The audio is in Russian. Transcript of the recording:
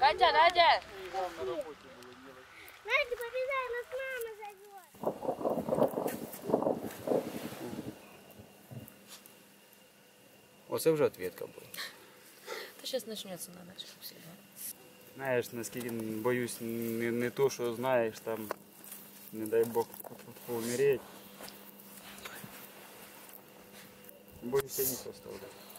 Катя, Надя! Надя, побежай, нас мама зовет. Оце вже ответка була. Да сейчас начнется на ночь, как всегда. Знаєш, наскільки боюсь не, не то, що знаєш, там, не дай Бог, помереть. Боюся їх оставляти. Знаєш.